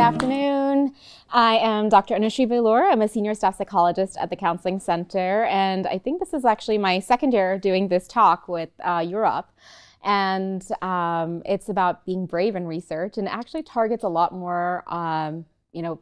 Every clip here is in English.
afternoon. I am Dr. Anushree Belur. I'm a senior staff psychologist at the Counseling Center, and I think this is actually my second year doing this talk with uh, UROP. And um, it's about being brave in research, and actually targets a lot more, um, you know,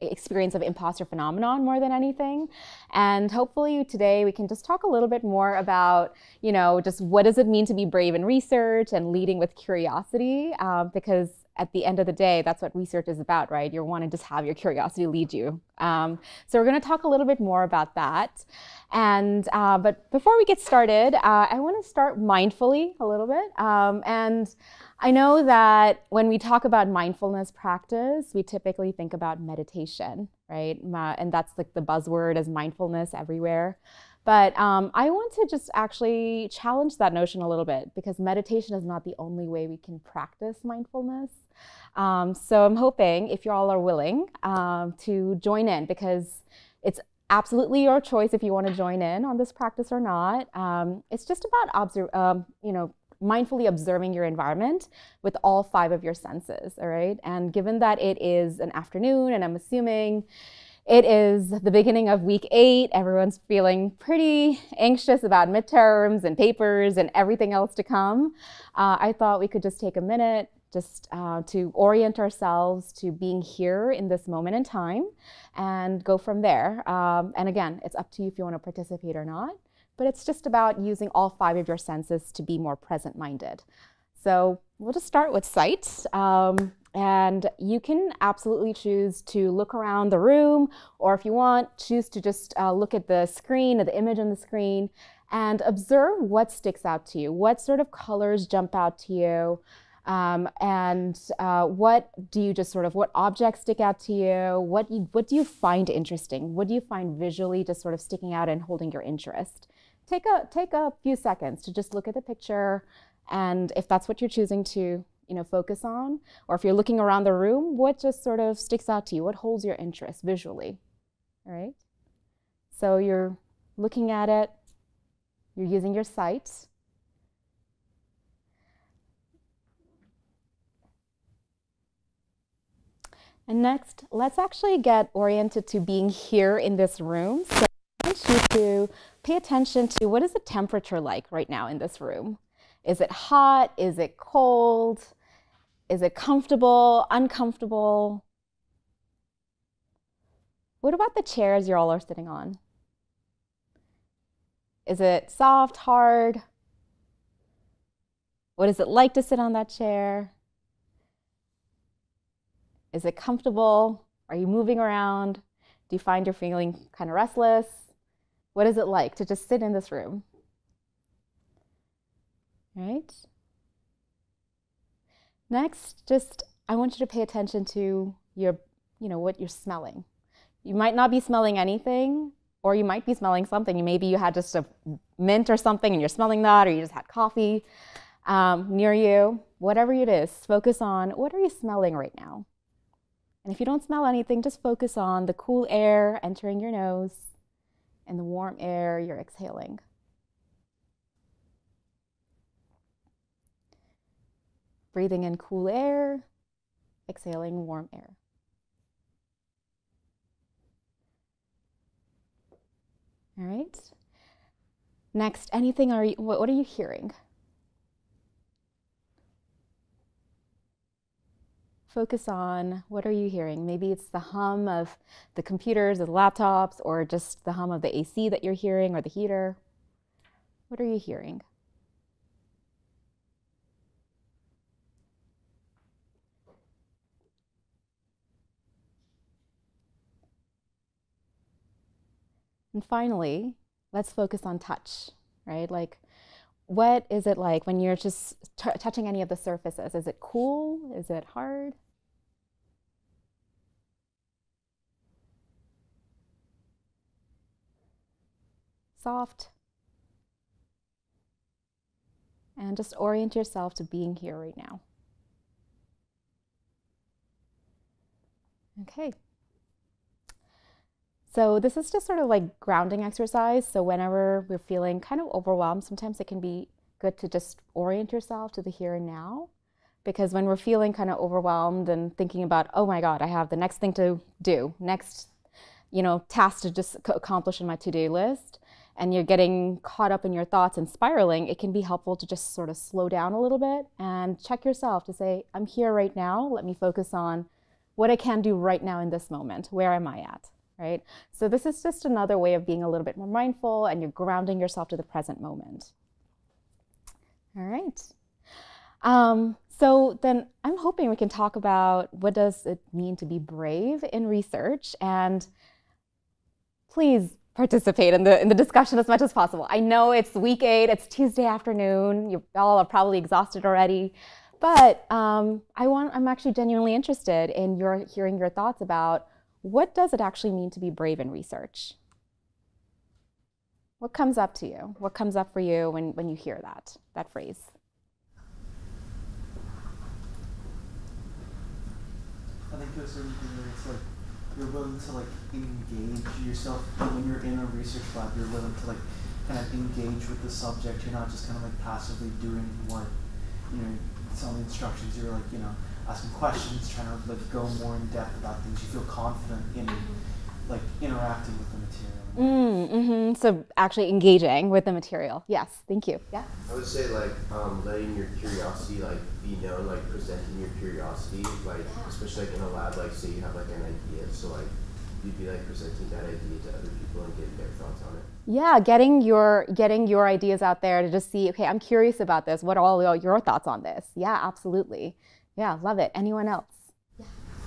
experience of imposter phenomenon more than anything. And hopefully today we can just talk a little bit more about, you know, just what does it mean to be brave in research and leading with curiosity, uh, because at the end of the day, that's what research is about, right? You want to just have your curiosity lead you. Um, so we're going to talk a little bit more about that. And uh, but before we get started, uh, I want to start mindfully a little bit. Um, and I know that when we talk about mindfulness practice, we typically think about meditation, right? And that's like the buzzword as mindfulness everywhere. But um, I want to just actually challenge that notion a little bit because meditation is not the only way we can practice mindfulness. Um, so I'm hoping, if you all are willing, um, to join in because it's absolutely your choice if you want to join in on this practice or not. Um, it's just about observe, um, you know, mindfully observing your environment with all five of your senses. All right, and given that it is an afternoon, and I'm assuming it is the beginning of week eight. Everyone's feeling pretty anxious about midterms and papers and everything else to come. Uh, I thought we could just take a minute just uh, to orient ourselves to being here in this moment in time and go from there. Um, and again, it's up to you if you want to participate or not, but it's just about using all five of your senses to be more present minded. So we'll just start with sight. Um, and you can absolutely choose to look around the room, or if you want, choose to just uh, look at the screen, the image on the screen, and observe what sticks out to you. What sort of colors jump out to you? Um, and uh, what do you just sort of, what objects stick out to you? What, you, what do you find interesting? What do you find visually just sort of sticking out and holding your interest? Take a, take a few seconds to just look at the picture, and if that's what you're choosing to you know, focus on? Or if you're looking around the room, what just sort of sticks out to you? What holds your interest visually? All right? So you're looking at it, you're using your sight. And next, let's actually get oriented to being here in this room. So I want you to pay attention to what is the temperature like right now in this room? Is it hot? Is it cold? Is it comfortable, uncomfortable? What about the chairs you all are sitting on? Is it soft, hard? What is it like to sit on that chair? Is it comfortable? Are you moving around? Do you find you're feeling kind of restless? What is it like to just sit in this room? Right? Next, just I want you to pay attention to your, you know, what you're smelling. You might not be smelling anything, or you might be smelling something. Maybe you had just a mint or something and you're smelling that, or you just had coffee um, near you. Whatever it is, focus on what are you smelling right now? And if you don't smell anything, just focus on the cool air entering your nose and the warm air you're exhaling. Breathing in cool air, exhaling warm air. All right. Next, anything are you, what, what are you hearing? Focus on what are you hearing? Maybe it's the hum of the computers, the laptops, or just the hum of the AC that you're hearing or the heater. What are you hearing? And finally, let's focus on touch, right? Like, what is it like when you're just touching any of the surfaces? Is it cool? Is it hard? Soft? And just orient yourself to being here right now. Okay. So this is just sort of like grounding exercise. So whenever we're feeling kind of overwhelmed, sometimes it can be good to just orient yourself to the here and now. Because when we're feeling kind of overwhelmed and thinking about, oh my God, I have the next thing to do, next, you know, task to just accomplish in my to-do list, and you're getting caught up in your thoughts and spiraling, it can be helpful to just sort of slow down a little bit and check yourself to say, I'm here right now. Let me focus on what I can do right now in this moment. Where am I at? Right? So, this is just another way of being a little bit more mindful and you're grounding yourself to the present moment. All right. Um, so then I'm hoping we can talk about what does it mean to be brave in research and please participate in the in the discussion as much as possible. I know it's week eight, it's Tuesday afternoon. You all are probably exhausted already, but um, I want I'm actually genuinely interested in your hearing your thoughts about what does it actually mean to be brave in research. What comes up to you? What comes up for you when, when you hear that that phrase? I think there's certain things where it's like you're willing to like engage yourself when you're in a research lab. You're willing to like kind of engage with the subject. You're not just kind of like passively doing what you know some instructions. You're like you know asking questions, trying to like go more in depth about things. You feel confident in mm-hmm. like interacting with the material. Mm, mm-hmm. So actually engaging with the material. Yes, thank you. Yeah. I would say like um, letting your curiosity like be known, like presenting your curiosity, like especially like in a lab, like say you have like an idea, so like you'd be like presenting that idea to other people and getting their thoughts on it. Yeah, getting your getting your ideas out there to just see, okay, I'm curious about this. What are all your thoughts on this? Yeah, absolutely. Yeah, love it. Anyone else?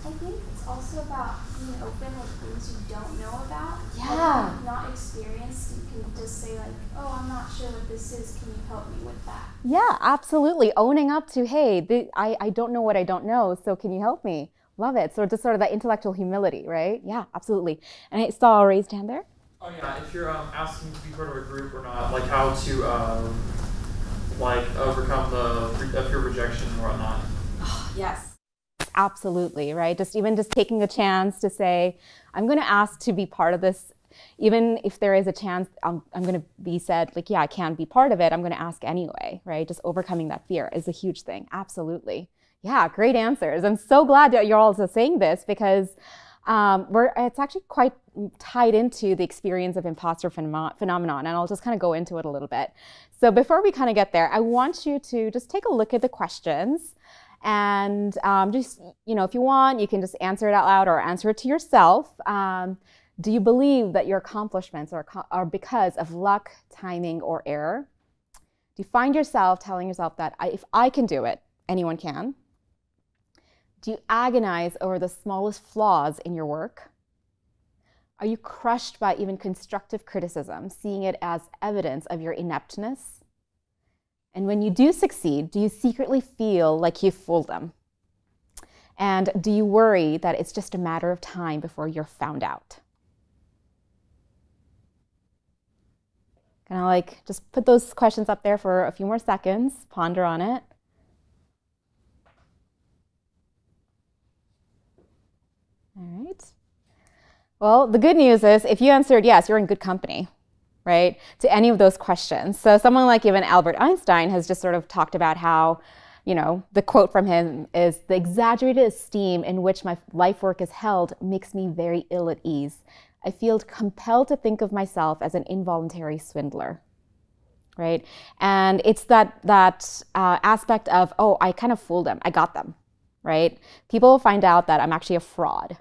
I think it's also about being open with things you don't know about. Yeah. Like not experienced, you can just say like, "Oh, I'm not sure what this is. Can you help me with that?" Yeah, absolutely. Owning up to, hey, the, I I don't know what I don't know, so can you help me? Love it. So just sort of that intellectual humility, right? Yeah, absolutely. And I saw a raised hand there. Oh yeah, if you're um, asking to be part of a group or not, like how to um, like overcome the fear of rejection or whatnot. yes absolutely right? Just even just taking a chance to say i'm going to ask to be part of this. Even if there is a chance i'm, I'm going to be said like yeah i can't be part of it. I'm going to ask anyway right? Just overcoming that fear is a huge thing. Absolutely. Yeah great answers. I'm so glad that you're also saying this because um, we're, it's actually quite tied into the experience of imposter phenom- phenomenon, and I'll just kind of go into it a little bit. So before we kind of get there, I want you to just take a look at the questions and um, just, you know, if you want, you can just answer it out loud or answer it to yourself. Um, do you believe that your accomplishments are, are because of luck, timing, or error? Do you find yourself telling yourself that if I can do it, anyone can? Do you agonize over the smallest flaws in your work? Are you crushed by even constructive criticism, seeing it as evidence of your ineptness? And when you do succeed, do you secretly feel like you fooled them? And do you worry that it's just a matter of time before you're found out? Kind of like just put those questions up there for a few more seconds, ponder on it. All right. Well, the good news is if you answered yes, you're in good company right, to any of those questions. So someone like even Albert Einstein has just sort of talked about how, you know, the quote from him is the exaggerated esteem in which my life work is held makes me very ill at ease. I feel compelled to think of myself as an involuntary swindler. Right, and it's that that uh, aspect of oh, I kind of fooled them, I got them, right? People find out that I'm actually a fraud.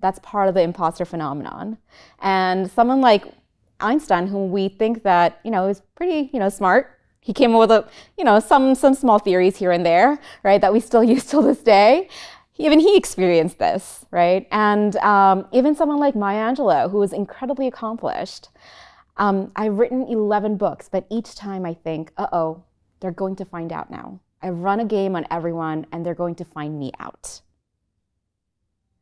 That's part of the imposter phenomenon. And someone like Einstein, whom we think that, you know, is pretty, you know, smart. He came up with, a, you know, some, some small theories here and there, right, that we still use till this day. Even he experienced this, right? And um, even someone like Maya Angelou, who was incredibly accomplished. Um, I've written 11 books, but each time I think, uh oh, they're going to find out now. I run a game on everyone and they're going to find me out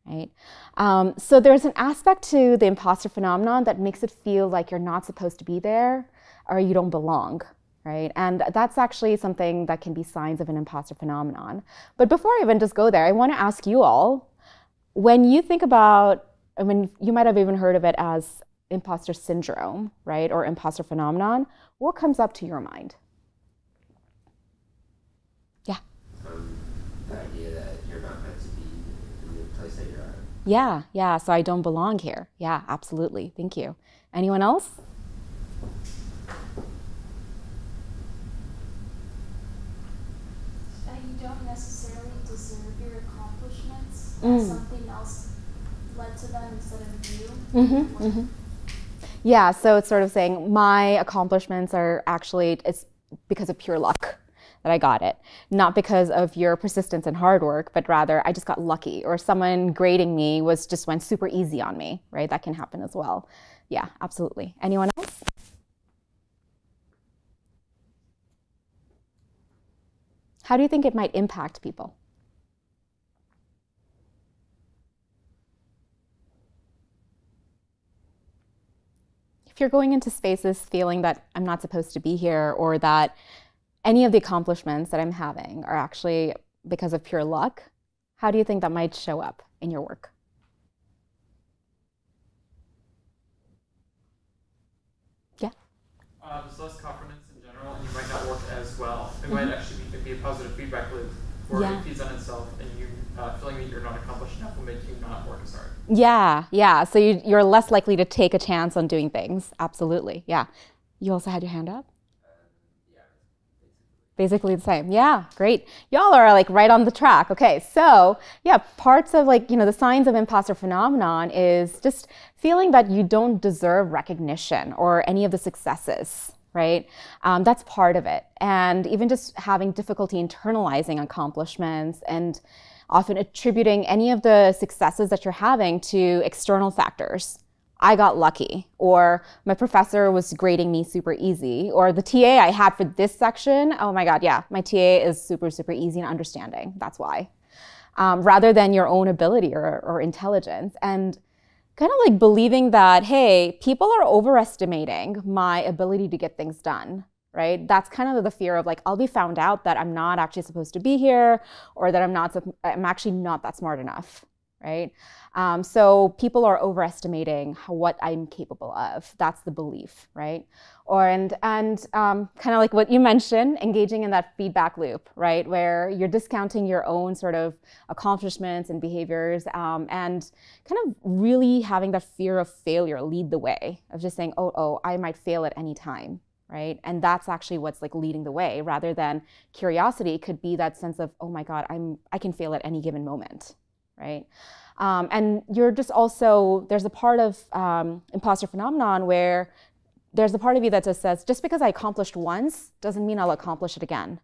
right? Um, so there's an aspect to the imposter phenomenon that makes it feel like you're not supposed to be there or you don't belong, right? And that's actually something that can be signs of an imposter phenomenon. But before I even just go there, I want to ask you all, when you think about, I mean, you might have even heard of it as imposter syndrome, right? Or imposter phenomenon, what comes up to your mind? Yeah. Um, place that you're at. Yeah, yeah. So I don't belong here. Yeah, absolutely. Thank you. Anyone else? Uh, you don't necessarily deserve your accomplishments. Mm. Something else led to them instead of you. Mm-hmm, mm-hmm. Yeah, so it's sort of saying my accomplishments are actually it's because of pure luck that I got it, not because of your persistence and hard work, but rather I just got lucky or someone grading me was just went super easy on me, right? That can happen as well. Yeah, absolutely. Anyone else? How do you think it might impact people? if you're going into spaces feeling that I'm not supposed to be here or that any of the accomplishments that I'm having are actually because of pure luck, how do you think that might show up in your work? Yeah. Uh, there's less confidence in general, and you might not work as well. It might actually be, be a positive feedback loop where Yeah. it feeds on itself, and you uh, feeling that you're not accomplished enough will make you not work as hard. Yeah, yeah. So you, you're less likely to take a chance on doing things. Absolutely. Yeah. You also had your hand up? Basically the same. Yeah, great. Y'all are like right on the track. Okay, so yeah, parts of like, you know, the signs of imposter phenomenon is just feeling that you don't deserve recognition or any of the successes, right? Um, that's part of it. And even just having difficulty internalizing accomplishments and often attributing any of the successes that you're having to external factors. I got lucky, or my professor was grading me super easy, or the TA I had for this section, oh my God, yeah, my TA is super, super easy and understanding. That's why. Um, rather than your own ability or, or intelligence. And kind of like believing that, hey, people are overestimating my ability to get things done right? That's kind of the fear of like I'll be found out that I'm not actually supposed to be here, or that I'm not I'm actually not that smart enough, right? Um, so people are overestimating what I'm capable of. That's the belief, right? Or and and um, kind of like what you mentioned, engaging in that feedback loop, right, where you're discounting your own sort of accomplishments and behaviors, um, and kind of really having that fear of failure lead the way of just saying, oh, oh, I might fail at any time, right? And that's actually what's like leading the way rather than curiosity could be that sense of, oh my God, I'm I can fail at any given moment, right? Um, and you're just also there's a part of um, imposter phenomenon where there's a part of you that just says, just because I accomplished once doesn't mean I'll accomplish it again,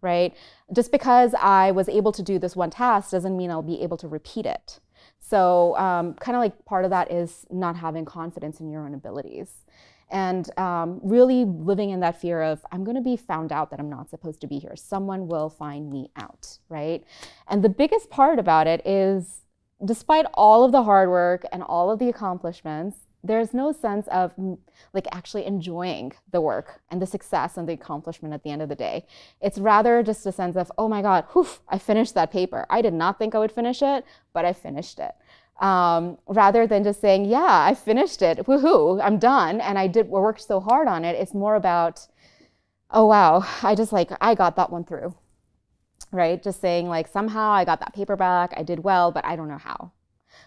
right? Just because I was able to do this one task doesn't mean I'll be able to repeat it. So, um, kind of like part of that is not having confidence in your own abilities and um, really living in that fear of i'm going to be found out that i'm not supposed to be here. Someone will find me out right? And the biggest part about it is despite all of the hard work and all of the accomplishments there's no sense of like actually enjoying the work and the success and the accomplishment at the end of the day. It's rather just a sense of oh my god whew, i finished that paper. I did not think i would finish it but i finished it um, rather than just saying, yeah, I finished it, woohoo, I'm done, and I did worked so hard on it. It's more about, oh wow, I just like I got that one through, right? Just saying like somehow I got that paper back, I did well, but I don't know how,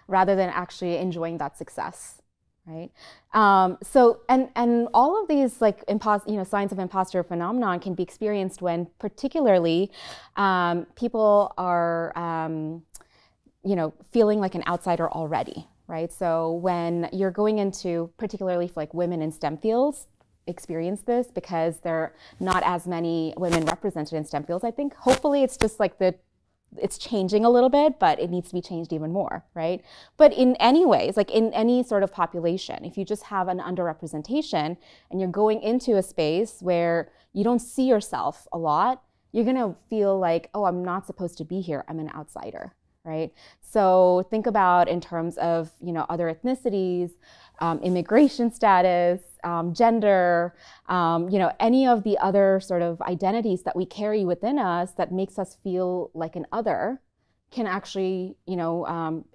rather than actually enjoying that success, right? Um, so and and all of these like impos- you know signs of imposter phenomenon can be experienced when particularly um, people are. Um, you know, feeling like an outsider already, right? So when you're going into, particularly for like women in STEM fields, experience this because there are not as many women represented in STEM fields. I think hopefully it's just like the it's changing a little bit, but it needs to be changed even more, right? But in any ways, like in any sort of population, if you just have an underrepresentation and you're going into a space where you don't see yourself a lot, you're gonna feel like, oh, I'm not supposed to be here. I'm an outsider, right? So think about in terms of you know other ethnicities, um, immigration status, um, gender, um, you know any of the other sort of identities that we carry within us that makes us feel like an other, can actually you know um,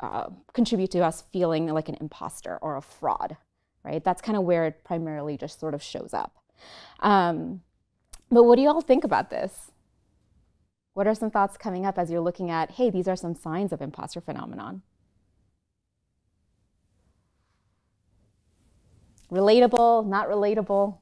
uh, contribute to us feeling like an imposter or a fraud, right? That's kind of where it primarily just sort of shows up. Um, but what do you all think about this? What are some thoughts coming up as you're looking at, hey, these are some signs of imposter phenomenon? Relatable, not relatable?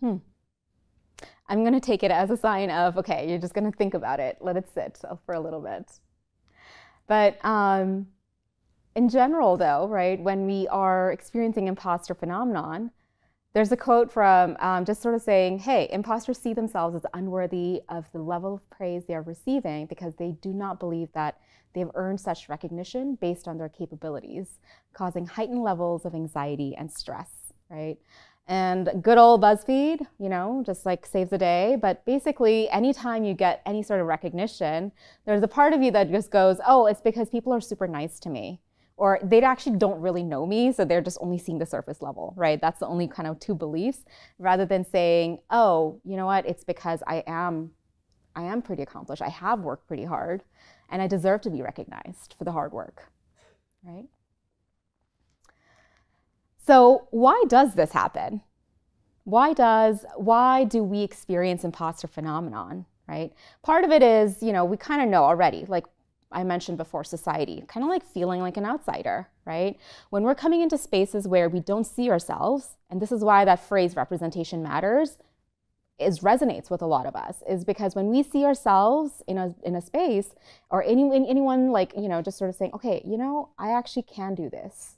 Hmm. I'm going to take it as a sign of, okay, you're just going to think about it, let it sit for a little bit. But um, in general, though, right, when we are experiencing imposter phenomenon, there's a quote from um, just sort of saying, hey, imposters see themselves as unworthy of the level of praise they are receiving because they do not believe that they've earned such recognition based on their capabilities, causing heightened levels of anxiety and stress, right? And good old BuzzFeed, you know, just like saves the day. But basically, anytime you get any sort of recognition, there's a part of you that just goes, oh, it's because people are super nice to me. Or they actually don't really know me, so they're just only seeing the surface level, right? That's the only kind of two beliefs, rather than saying, oh, you know what, it's because I am, I am pretty accomplished. I have worked pretty hard, and I deserve to be recognized for the hard work, right? So why does this happen? Why does why do we experience imposter phenomenon, right? Part of it is, you know, we kind of know already, like I mentioned before, society, kind of like feeling like an outsider, right? When we're coming into spaces where we don't see ourselves, and this is why that phrase representation matters, is resonates with a lot of us is because when we see ourselves in a in a space or any anyone like you know just sort of saying okay you know I actually can do this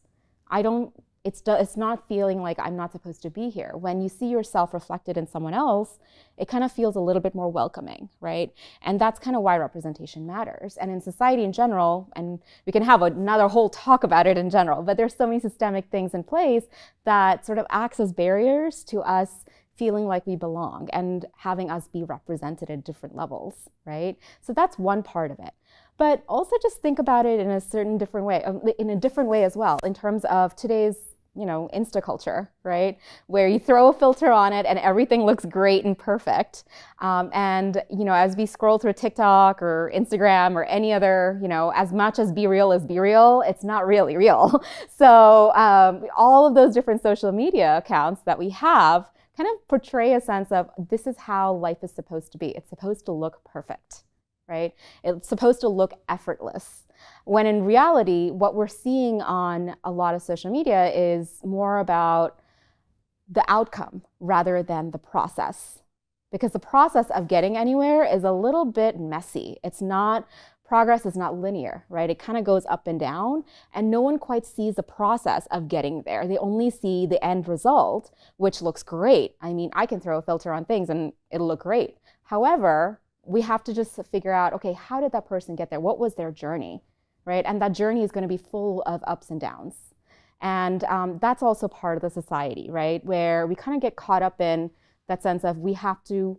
I don't it's, it's not feeling like I'm not supposed to be here. When you see yourself reflected in someone else, it kind of feels a little bit more welcoming, right? And that's kind of why representation matters. And in society in general, and we can have another whole talk about it in general, but there's so many systemic things in place that sort of acts as barriers to us feeling like we belong and having us be represented at different levels, right? So that's one part of it but also just think about it in a certain different way, um, in a different way as well, in terms of today's you know, Insta culture, right? Where you throw a filter on it and everything looks great and perfect. Um, and, you know, as we scroll through TikTok or Instagram or any other, you know, as much as BeReal is be real, it's not really real. So um, all of those different social media accounts that we have kind of portray a sense of this is how life is supposed to be. It's supposed to look perfect, right? It's supposed to look effortless. When in reality, what we're seeing on a lot of social media is more about the outcome rather than the process. Because the process of getting anywhere is a little bit messy. It's not, progress is not linear, right? It kind of goes up and down, and no one quite sees the process of getting there. They only see the end result, which looks great. I mean, I can throw a filter on things and it'll look great. However, we have to just figure out okay, how did that person get there? What was their journey? Right? And that journey is going to be full of ups and downs. And um, that's also part of the society, right? Where we kind of get caught up in that sense of we have to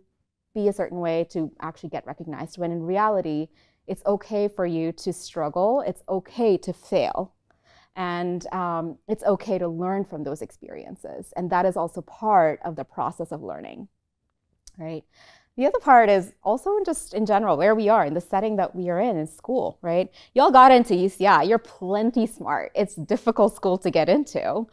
be a certain way to actually get recognized, when in reality, it's okay for you to struggle, it's okay to fail. And um, it's okay to learn from those experiences. And that is also part of the process of learning, right? The other part is also just in general where we are in the setting that we are in in school, right? Y'all got into UCI. You're plenty smart. It's difficult school to get into.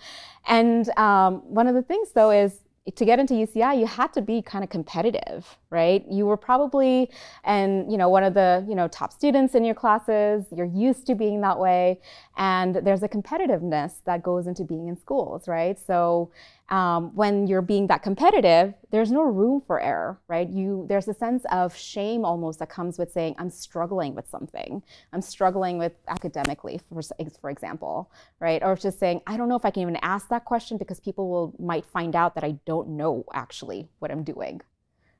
And um, one of the things though is to get into UCI, you had to be kind of competitive, right? You were probably, and you know, one of the you know top students in your classes. You're used to being that way, and there's a competitiveness that goes into being in schools, right? So um, when you're being that competitive, there's no room for error, right? You there's a sense of shame almost that comes with saying I'm struggling with something. I'm struggling with academically, for for example, right? Or just saying I don't know if I can even ask that question because people will might find out that I don't know actually what I'm doing,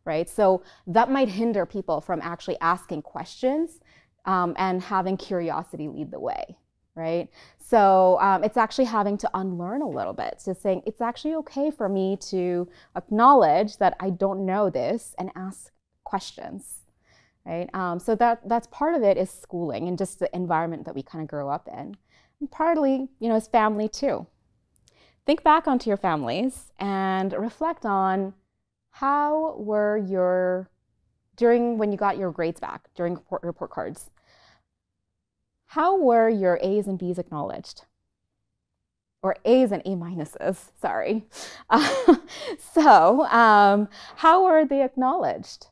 right? So that might hinder people from actually asking questions um, and having curiosity lead the way, right? So um, it's actually having to unlearn a little bit. So saying it's actually okay for me to acknowledge that I don't know this and ask questions, right? Um, so that that's part of it is schooling and just the environment that we kind of grow up in. And partly, you know, is family too. Think back onto your families and reflect on how were your during when you got your grades back during report, report cards how were your A's and B's acknowledged? Or A's and A minuses, sorry. Uh, so, um, how were they acknowledged?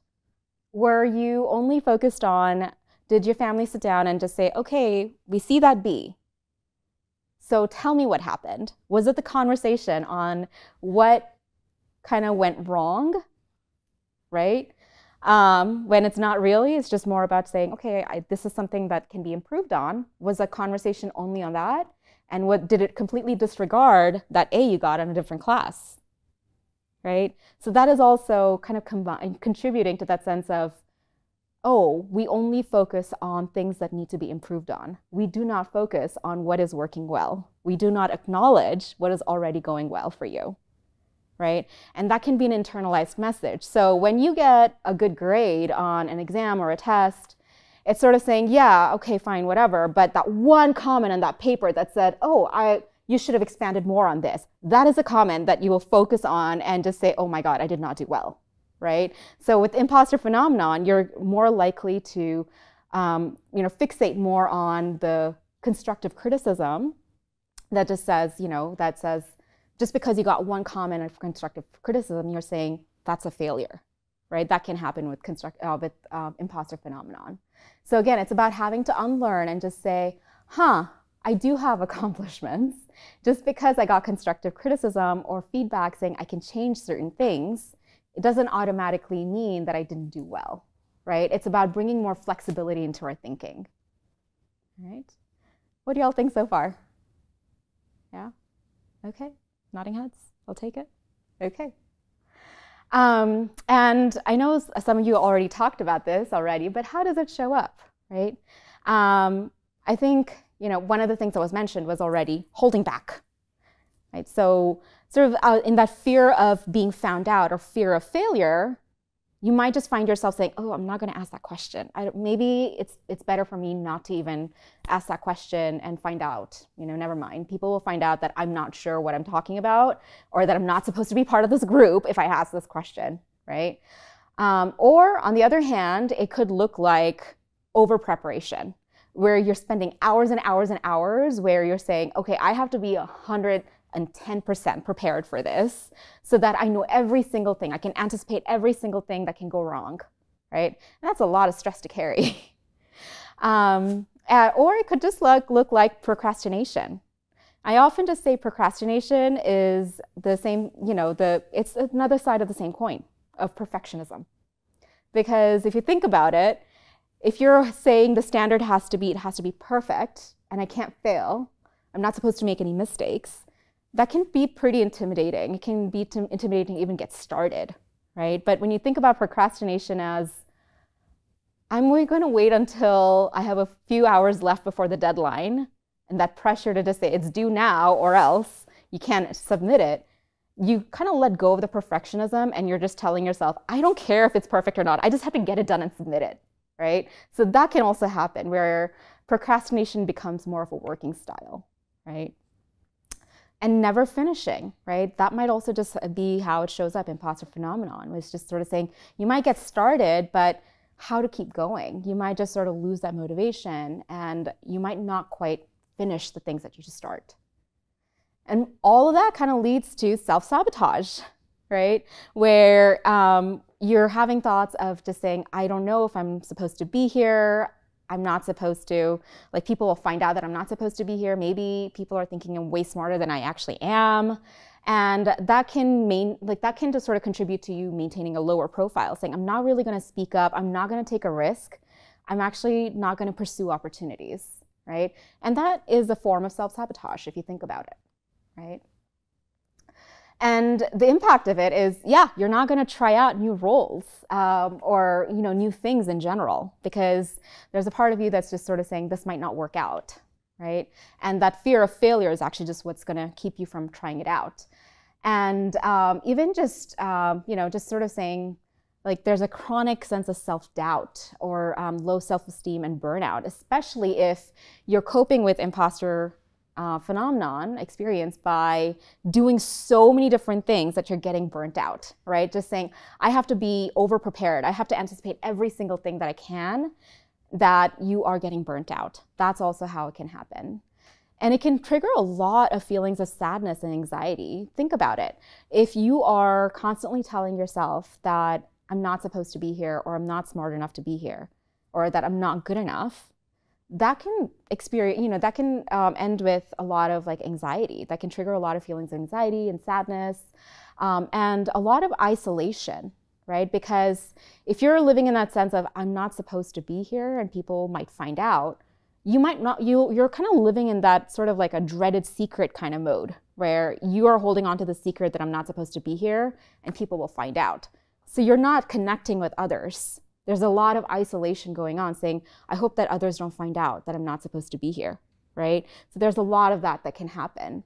Were you only focused on, did your family sit down and just say, okay, we see that B. So tell me what happened. Was it the conversation on what kind of went wrong? Right? Um, when it's not really, it's just more about saying, okay, I, this is something that can be improved on. Was a conversation only on that? And what did it completely disregard that A you got in a different class? Right? So that is also kind of combi- contributing to that sense of, oh, we only focus on things that need to be improved on. We do not focus on what is working well. We do not acknowledge what is already going well for you right? And that can be an internalized message. So when you get a good grade on an exam or a test, it's sort of saying, yeah, okay, fine, whatever. But that one comment on that paper that said, oh, I, you should have expanded more on this. That is a comment that you will focus on and just say, oh my God, I did not do well, right? So with imposter phenomenon, you're more likely to, um, you know, fixate more on the constructive criticism that just says, you know, that says, just because you got one comment of constructive criticism, you're saying that's a failure, right? That can happen with, construct, uh, with uh, imposter phenomenon. So again, it's about having to unlearn and just say, huh, I do have accomplishments. Just because I got constructive criticism or feedback saying I can change certain things, it doesn't automatically mean that I didn't do well, right? It's about bringing more flexibility into our thinking, right? What do y'all think so far? Yeah? Okay nodding heads. I'll take it. Okay. Um, and I know some of you already talked about this already, but how does it show up, right? Um, I think you know one of the things that was mentioned was already holding back, right? So sort of uh, in that fear of being found out or fear of failure, you might just find yourself saying, "Oh, I'm not going to ask that question. I, maybe it's it's better for me not to even ask that question and find out. You know, never mind. People will find out that I'm not sure what I'm talking about, or that I'm not supposed to be part of this group if I ask this question, right? Um, or on the other hand, it could look like over preparation, where you're spending hours and hours and hours, where you're saying, "Okay, I have to be a hundred and 10% prepared for this so that I know every single thing. I can anticipate every single thing that can go wrong, right? And that's a lot of stress to carry. um, uh, or it could just look, look like procrastination. I often just say procrastination is the same, you know, the, it's another side of the same coin of perfectionism. Because if you think about it, if you're saying the standard has to be, it has to be perfect and I can't fail, I'm not supposed to make any mistakes, that can be pretty intimidating. It can be intimidating even get started, right? But when you think about procrastination as, I'm going to wait until I have a few hours left before the deadline, and that pressure to just say it's due now or else you can't submit it, you kind of let go of the perfectionism and you're just telling yourself, I don't care if it's perfect or not, I just have to get it done and submit it, right? So that can also happen where procrastination becomes more of a working style, right? And never finishing, right? That might also just be how it shows up in imposter phenomenon, was just sort of saying you might get started, but how to keep going. You might just sort of lose that motivation and you might not quite finish the things that you just start. And all of that kind of leads to self sabotage, right? Where um, you're having thoughts of just saying, I don't know if I'm supposed to be here. I'm not supposed to. Like people will find out that I'm not supposed to be here. Maybe people are thinking I'm way smarter than I actually am. And that can main like that can just sort of contribute to you maintaining a lower profile, saying I'm not really going to speak up, I'm not going to take a risk. I'm actually not going to pursue opportunities, right? And that is a form of self-sabotage if you think about it, right? And the impact of it is, yeah, you're not going to try out new roles um, or you know new things in general because there's a part of you that's just sort of saying this might not work out, right? And that fear of failure is actually just what's going to keep you from trying it out. And um, even just um, you know just sort of saying like there's a chronic sense of self-doubt or um, low self-esteem and burnout, especially if you're coping with imposter uh, phenomenon experienced by doing so many different things that you're getting burnt out, right? Just saying, I have to be over prepared. I have to anticipate every single thing that I can. that you are getting burnt out. That's also how it can happen. And it can trigger a lot of feelings of sadness and anxiety. Think about it. If you are constantly telling yourself that I'm not supposed to be here, or I'm not smart enough to be here, or that I'm not good enough, that can experience, you know, that can um, end with a lot of like anxiety. That can trigger a lot of feelings of anxiety and sadness, um, and a lot of isolation, right? Because if you're living in that sense of I'm not supposed to be here, and people might find out, you might not you you're kind of living in that sort of like a dreaded secret kind of mode where you are holding on to the secret that I'm not supposed to be here and people will find out. So you're not connecting with others. There's a lot of isolation going on saying I hope that others don't find out that I'm not supposed to be here, right? So there's a lot of that that can happen.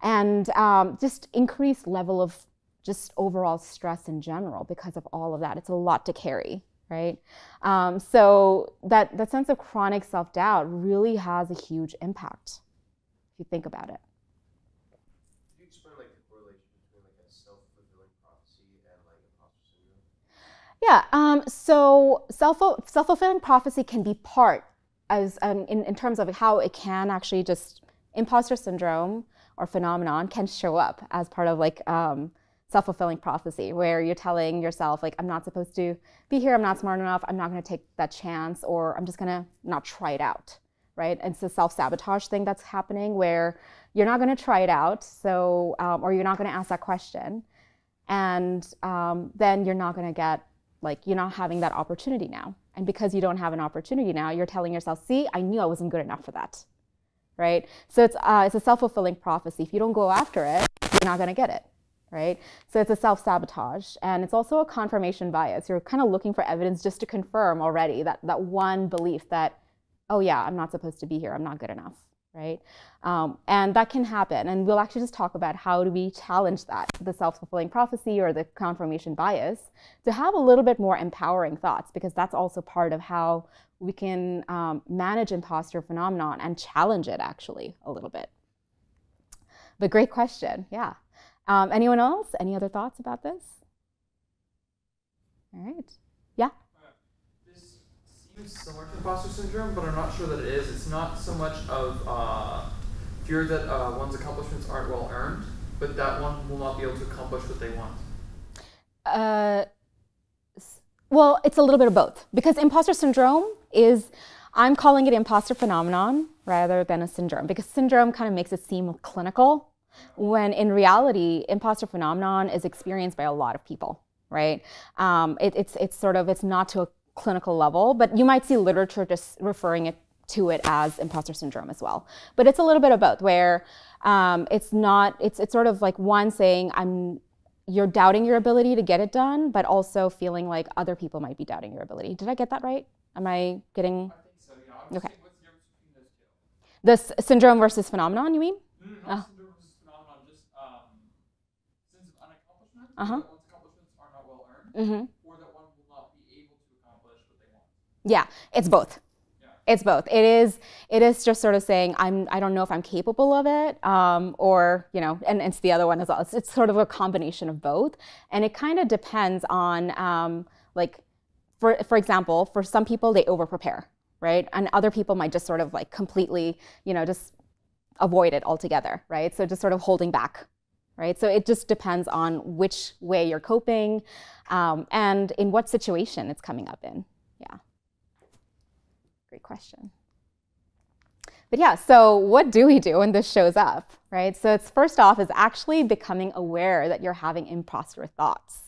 And um, just increased level of just overall stress in general because of all of that. It's a lot to carry right? Um, so that, that sense of chronic self doubt really has a huge impact if you think about it. Could you explain like the correlation between like a self fulfilling prophecy and like imposter syndrome? Yeah, um, so self self fulfilling prophecy can be part as um, in, in terms of how it can actually just imposter syndrome or phenomenon can show up as part of like um, self-fulfilling prophecy where you're telling yourself like i'm not supposed to be here. I'm not smart enough. I'm not going to take that chance or i'm just going to not try it out right? And it's a self-sabotage thing that's happening where you're not going to try it out so um, or you're not going to ask that question. And um, then you're not going to get like you're not having that opportunity now and because you don't have an opportunity now you're telling yourself see i knew i wasn't good enough for that right so it's, uh, it's a self-fulfilling prophecy if you don't go after it you're not going to get it right? So it's a self sabotage. And it's also a confirmation bias. You're kind of looking for evidence just to confirm already that, that one belief that, oh, yeah, I'm not supposed to be here, I'm not good enough, right? Um, and that can happen. And we'll actually just talk about how do we challenge that, the self fulfilling prophecy or the confirmation bias, to have a little bit more empowering thoughts, because that's also part of how we can um, manage imposter phenomenon and challenge it actually a little bit. But great question, yeah. Um, anyone else? Any other thoughts about this? All right. Yeah? This seems similar to imposter syndrome, but I'm not sure that it is. It's not so much of uh, fear that uh, one's accomplishments aren't well earned, but that one will not be able to accomplish what they want. Uh, well, it's a little bit of both because imposter syndrome is, I'm calling it imposter phenomenon rather than a syndrome because syndrome kind of makes it seem clinical when in reality, imposter phenomenon is experienced by a lot of people, right? Um, it, it's, it's sort of, it's not to a clinical level, but you might see literature just referring it to it as imposter syndrome as well. But it's a little bit of both, where um, it's not, it's, it's sort of like one saying, I'm, you're doubting your ability to get it done, but also feeling like other people might be doubting your ability. Did I get that right? Am I getting? I think so, yeah. Okay. The difference between those two? This syndrome versus phenomenon, you mean? No, no, Oh. syndrome versus phenomenon, just um, sense of unaccomplishment, Uh-huh. accomplishments are not well earned, Mm-hmm. or that one will not be able to accomplish what they want. Yeah, it's both. It's both. It is. It is just sort of saying I'm. I don't know if I'm capable of it, um, or you know, and it's the other one as well. It's, it's sort of a combination of both, and it kind of depends on um, like, for for example, for some people they over prepare, right, and other people might just sort of like completely, you know, just avoid it altogether, right? So just sort of holding back, right? So it just depends on which way you're coping, um, and in what situation it's coming up in. Yeah. Question. But yeah, so what do we do when this shows up, right? So it's first off is actually becoming aware that you're having imposter thoughts.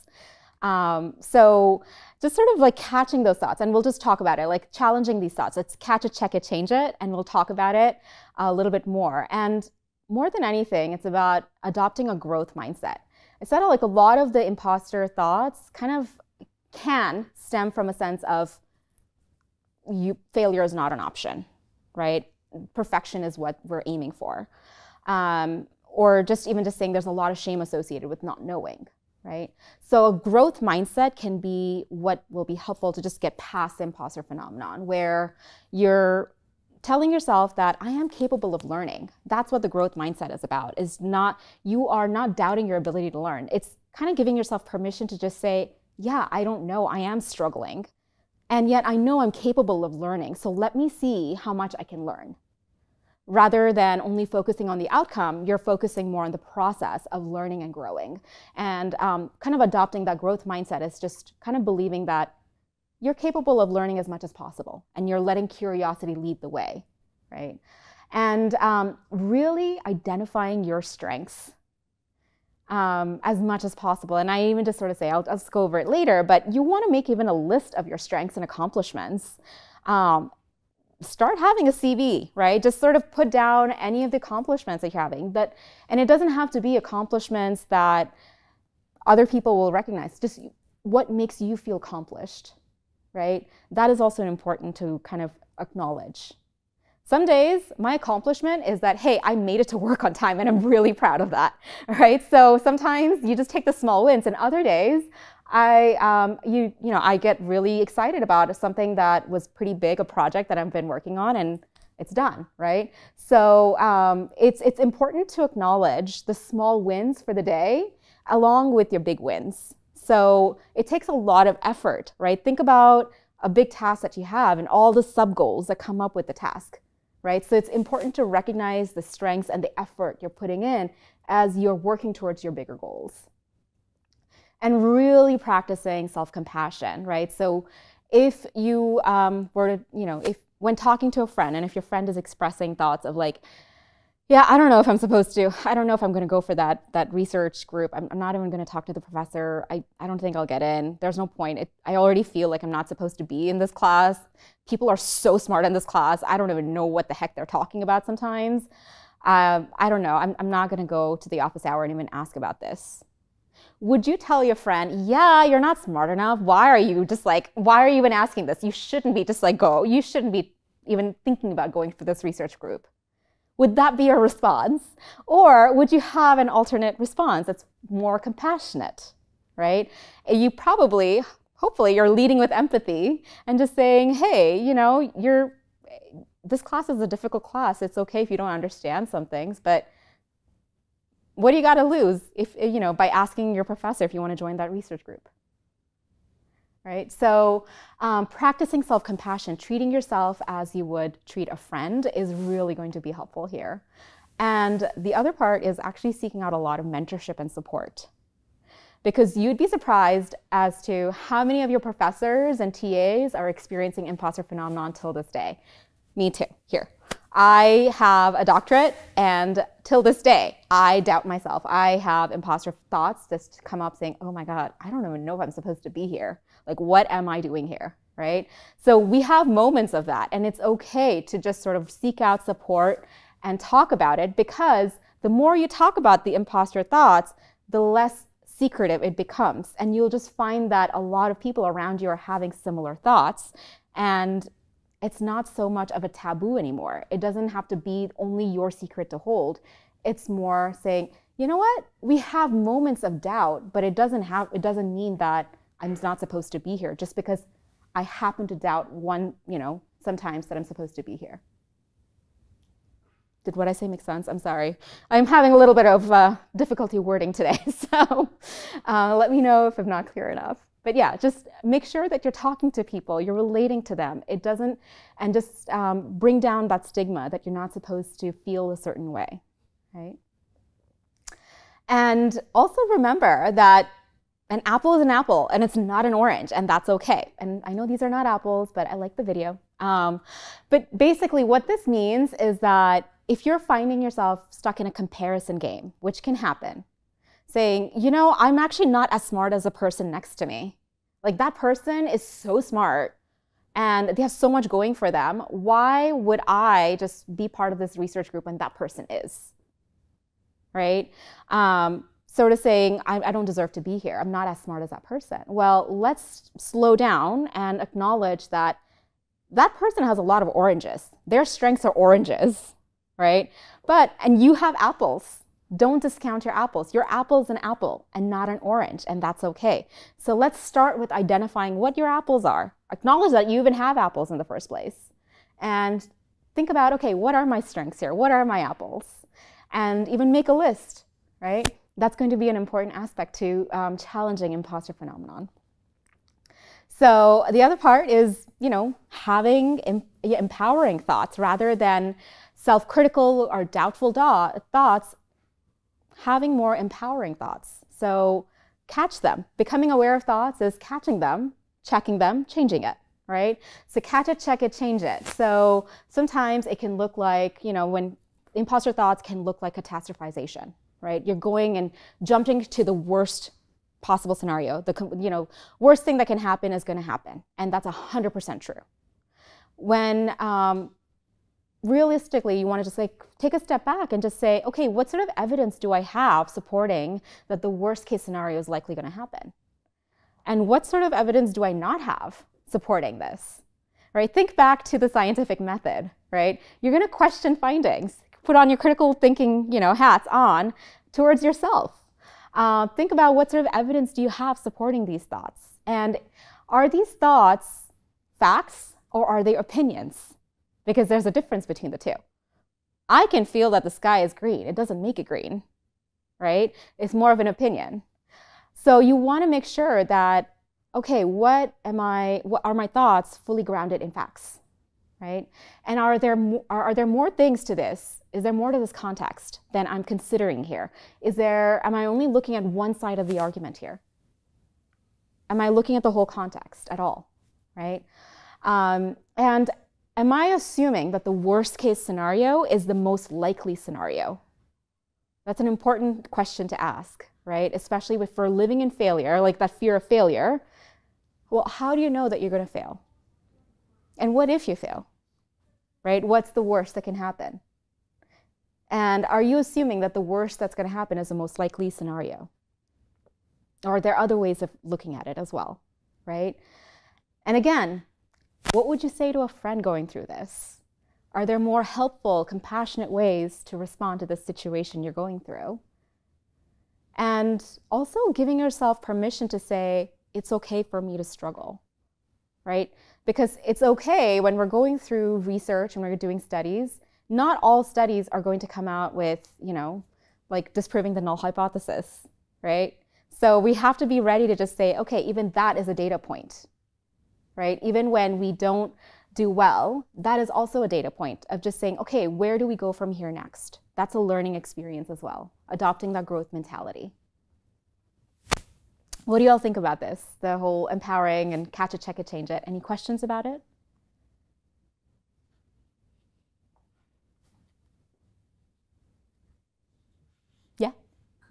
Um, so just sort of like catching those thoughts, and we'll just talk about it, like challenging these thoughts. Let's catch it, check it, change it, and we'll talk about it a little bit more. And more than anything, it's about adopting a growth mindset. I said like a lot of the imposter thoughts kind of can stem from a sense of you failure is not an option, right? Perfection is what we're aiming for. Um, or just even just saying there's a lot of shame associated with not knowing, right? So a growth mindset can be what will be helpful to just get past the imposter phenomenon, where you're telling yourself that I am capable of learning. That's what the growth mindset is about. Is not you are not doubting your ability to learn. It's kind of giving yourself permission to just say, yeah, I don't know, I am struggling. And yet I know I'm capable of learning. So let me see how much I can learn. Rather than only focusing on the outcome, you're focusing more on the process of learning and growing. And um, kind of adopting that growth mindset is just kind of believing that you're capable of learning as much as possible and you're letting curiosity lead the way, right? And um, really identifying your strengths um, as much as possible. And I even just sort of say, I'll, I'll just go over it later, but you want to make even a list of your strengths and accomplishments. Um, start having a CV, right? Just sort of put down any of the accomplishments that you're having. But, and it doesn't have to be accomplishments that other people will recognize. Just what makes you feel accomplished, right? That is also important to kind of acknowledge. Some days, my accomplishment is that, hey, I made it to work on time and I'm really proud of that, right? So sometimes you just take the small wins and other days, I, um, you, you know, I get really excited about something that was pretty big, a project that I've been working on and it's done, right? So um, it's, it's important to acknowledge the small wins for the day along with your big wins. So it takes a lot of effort, right? Think about a big task that you have and all the sub goals that come up with the task right? So it's important to recognize the strengths and the effort you're putting in as you're working towards your bigger goals. And really practicing self-compassion, right? So if you um, were to, you know, if when talking to a friend and if your friend is expressing thoughts of like, yeah, I don't know if I'm supposed to. I don't know if I'm going to go for that that research group. I'm, I'm not even going to talk to the professor. I, I don't think I'll get in. There's no point. It, I already feel like I'm not supposed to be in this class. People are so smart in this class. I don't even know what the heck they're talking about sometimes. Um, I don't know. I'm, I'm not going to go to the office hour and even ask about this. Would you tell your friend, yeah, you're not smart enough. Why are you just like, why are you even asking this? You shouldn't be just like, go. You shouldn't be even thinking about going for this research group. Would that be your response? Or would you have an alternate response that's more compassionate, right? You probably, hopefully, you're leading with empathy and just saying, hey, you know, you're, this class is a difficult class. It's okay if you don't understand some things, but what do you got to lose if, you know, by asking your professor if you want to join that research group? Right? So um, practicing self-compassion, treating yourself as you would treat a friend is really going to be helpful here. And the other part is actually seeking out a lot of mentorship and support. Because you'd be surprised as to how many of your professors and TAs are experiencing imposter phenomenon till this day. Me too, here. I have a doctorate, and till this day, I doubt myself. I have imposter thoughts just come up saying, oh my God, I don't even know if I'm supposed to be here. Like, what am I doing here? Right? So we have moments of that, and it's okay to just sort of seek out support and talk about it because the more you talk about the imposter thoughts, the less secretive it becomes. And you'll just find that a lot of people around you are having similar thoughts. And it's not so much of a taboo anymore. It doesn't have to be only your secret to hold. It's more saying, you know what? We have moments of doubt, but it doesn't have it doesn't mean that I'm not supposed to be here just because I happen to doubt one, you know, sometimes that I'm supposed to be here. Did what I say make sense? I'm sorry. I'm having a little bit of uh, difficulty wording today, so uh, let me know if I'm not clear enough. But yeah, just make sure that you're talking to people, you're relating to them. It doesn't, and just um, bring down that stigma that you're not supposed to feel a certain way, right? And also remember that an apple is an apple and it's not an orange and that's okay. And I know these are not apples, but I like the video. Um, but basically what this means is that if you're finding yourself stuck in a comparison game, which can happen, saying, you know, I'm actually not as smart as the person next to me. Like that person is so smart and they have so much going for them. Why would I just be part of this research group when that person is? Right? Um, sort of saying, I, I, don't deserve to be here. I'm not as smart as that person. Well, let's slow down and acknowledge that that person has a lot of oranges. Their strengths are oranges, right? But, and you have apples. Don't discount your apples. Your apple is an apple and not an orange, and that's okay. So let's start with identifying what your apples are. Acknowledge that you even have apples in the first place. And think about, okay, what are my strengths here? What are my apples? And even make a list, right? That's going to be an important aspect to um, challenging imposter phenomenon. So the other part is, you know, having em- empowering thoughts rather than self-critical or doubtful do- thoughts, having more empowering thoughts. So catch them. Becoming aware of thoughts is catching them, checking them, changing it, right? So catch it, check it, change it. So sometimes it can look like, you know, when imposter thoughts can look like catastrophization, right? You're going and jumping to the worst possible scenario. The you know worst thing that can happen is going to happen, and that's hundred percent true. When um, realistically, you want to just like take a step back and just say, okay, what sort of evidence do I have supporting that the worst case scenario is likely going to happen? And what sort of evidence do I not have supporting this? Right? Think back to the scientific method, right? You're going to question findings. Put on your critical thinking, you know, hats on towards yourself. Uh, think about what sort of evidence do you have supporting these thoughts? And are these thoughts facts or are they opinions? because there's a difference between the two. I can feel that the sky is green. It doesn't make it green, right? It's more of an opinion. So you want to make sure that, okay, what am I, what are my thoughts fully grounded in facts, right? And are there, are, are there more things to this? Is there more to this context than I'm considering here? Is there, am I only looking at one side of the argument here? Am I looking at the whole context at all, right? Um, and am I assuming that the worst case scenario is the most likely scenario? That's an important question to ask, right? Especially if we're living in failure, like that fear of failure. Well, how do you know that you're going to fail? And what if you fail? Right? What's the worst that can happen? And are you assuming that the worst that's going to happen is the most likely scenario? Or are there other ways of looking at it as well, right? And again, what would you say to a friend going through this? Are there more helpful, compassionate ways to respond to the situation you're going through? And also giving yourself permission to say, it's okay for me to struggle, right? Because it's okay when we're going through research and we're doing studies, not all studies are going to come out with, you know, like disproving the null hypothesis, right? So we have to be ready to just say, okay, even that is a data point, right? Even when we don't do well, that is also a data point of just saying, okay, where do we go from here next? That's a learning experience as well, adopting that growth mentality. What do you all think about this? The whole empowering and catch it, check it, change it. Any questions about it? Yeah?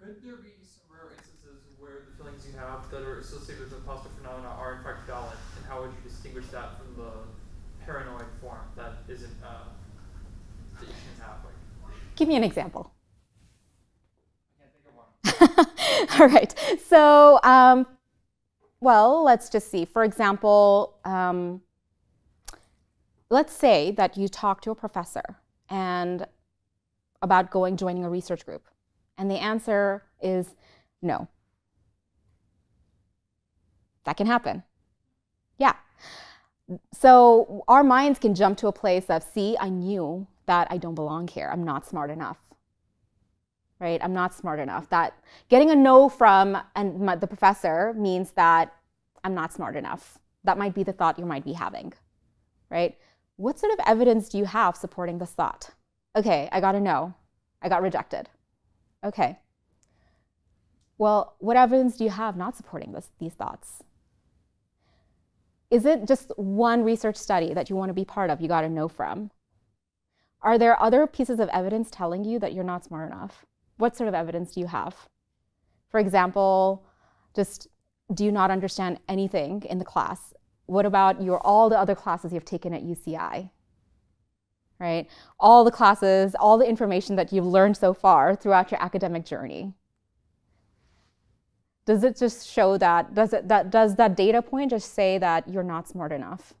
Could there be some rare instances where the feelings you have that are associated with imposter phenomena are in fact valid? And how would you distinguish that from the paranoid form that isn't, uh, that you shouldn't have? Like, Give me an example. I can't think of one. All right. So, um, well, let's just see. For example, um, let's say that you talk to a professor and about going joining a research group, and the answer is no. That can happen. Yeah. So our minds can jump to a place of, see, I knew that I don't belong here. I'm not smart enough right? I'm not smart enough. That getting a no from and the professor means that I'm not smart enough. That might be the thought you might be having, right? What sort of evidence do you have supporting this thought? Okay, I got a no. I got rejected. Okay. Well, what evidence do you have not supporting this, these thoughts? Is it just one research study that you want to be part of, you got to know from? Are there other pieces of evidence telling you that you're not smart enough? What sort of evidence do you have? For example, just do you not understand anything in the class? What about your all the other classes you've taken at UCI? Right? All the classes, all the information that you've learned so far throughout your academic journey. Does it just show that does it that does that data point just say that you're not smart enough?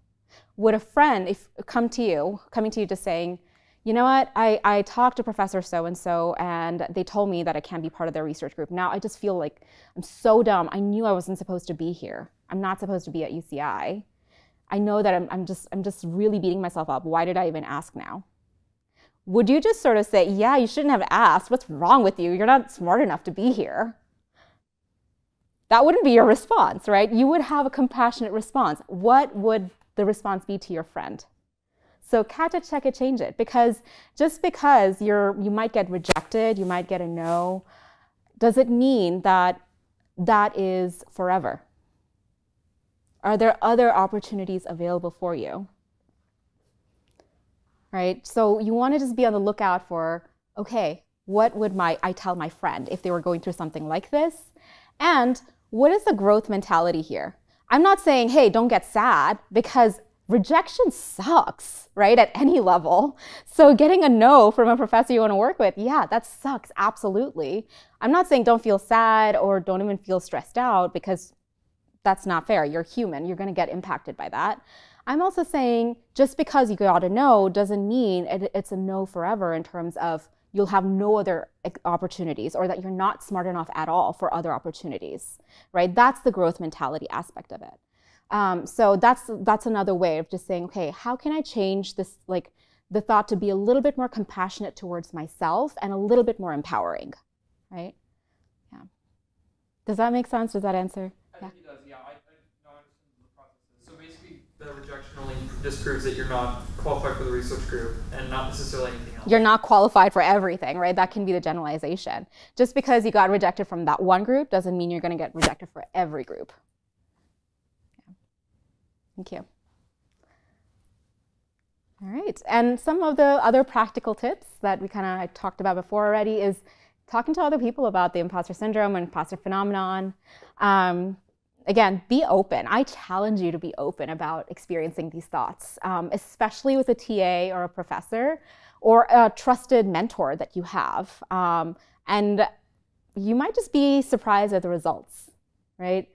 Would a friend if come to you, coming to you just saying, you know what, I, I talked to Professor so and so, and they told me that I can't be part of their research group. Now I just feel like I'm so dumb. I knew I wasn't supposed to be here. I'm not supposed to be at UCI. I know that I'm, I'm just I'm just really beating myself up. Why did I even ask now? Would you just sort of say, yeah, you shouldn't have asked. What's wrong with you? You're not smart enough to be here. That wouldn't be your response, right? You would have a compassionate response. What would the response be to your friend? So catch it, check it, change it. Because just because you're you might get rejected, you might get a no, does it mean that that is forever? Are there other opportunities available for you? Right? So you want to just be on the lookout for, okay, what would my I tell my friend if they were going through something like this? And what is the growth mentality here? I'm not saying, hey, don't get sad because rejection sucks, right? At any level. So getting a no from a professor you want to work with, yeah, that sucks, absolutely. I'm not saying don't feel sad or don't even feel stressed out because that's not fair. You're human, you're going to get impacted by that. I'm also saying just because you got a no doesn't mean it's a no forever in terms of you'll have no other opportunities or that you're not smart enough at all for other opportunities, right? That's the growth mentality aspect of it. Um, so that's that's another way of just saying, okay, how can I change this like the thought to be a little bit more compassionate towards myself and a little bit more empowering, right? Yeah. Does that make sense? Does that answer? I think it does. Yeah, I, I know I understand the process. So basically, the rejection proves that you're not qualified for the research group and not necessarily anything else. You're not qualified for everything, right? That can be the generalization. Just because you got rejected from that one group doesn't mean you're going to get rejected for every group. Thank you. All right, and some of the other practical tips that we kind of talked about before already is talking to other people about the imposter syndrome and imposter phenomenon. Um, again, be open. I challenge you to be open about experiencing these thoughts, um, especially with a TA or a professor or a trusted mentor that you have. Um, and you might just be surprised at the results, right?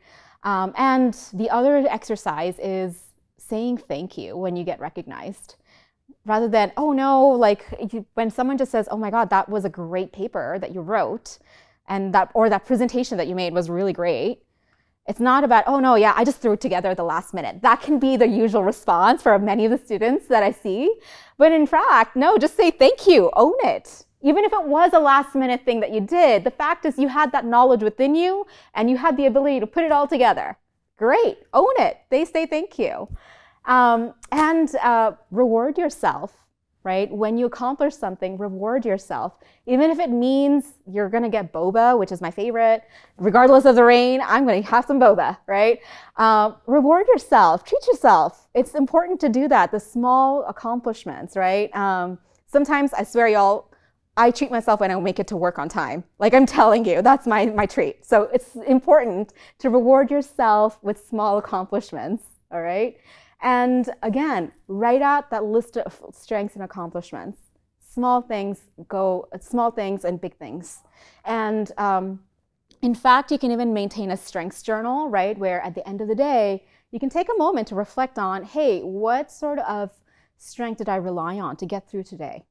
Um, and the other exercise is saying thank you when you get recognized rather than, oh no, like you, when someone just says, oh my God, that was a great paper that you wrote and that, or that presentation that you made was really great. It's not about, oh no, yeah, I just threw it together at the last minute. That can be the usual response for many of the students that I see. But in fact, no, just say thank you, own it. Even if it was a last minute thing that you did, the fact is you had that knowledge within you and you had the ability to put it all together. Great, own it. They say thank you. Um, and uh, reward yourself, right? When you accomplish something, reward yourself. Even if it means you're gonna get boba, which is my favorite, regardless of the rain, I'm gonna have some boba, right? Uh, reward yourself, treat yourself. It's important to do that, the small accomplishments, right? Um, sometimes I swear y'all, I treat myself when I make it to work on time. Like I'm telling you, that's my, my treat. So it's important to reward yourself with small accomplishments, all right? And again, write out that list of strengths and accomplishments. Small things go, small things and big things. And um, in fact, you can even maintain a strengths journal, right? Where at the end of the day, you can take a moment to reflect on, hey, what sort of strength did I rely on to get through today?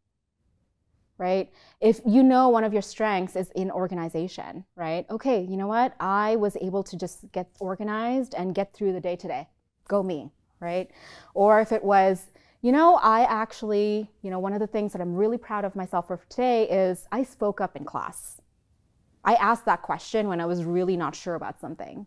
right? If you know one of your strengths is in organization, right? Okay, you know what? I was able to just get organized and get through the day today. Go me, right? Or if it was, you know, I actually, you know, one of the things that I'm really proud of myself for today is I spoke up in class. I asked that question when I was really not sure about something,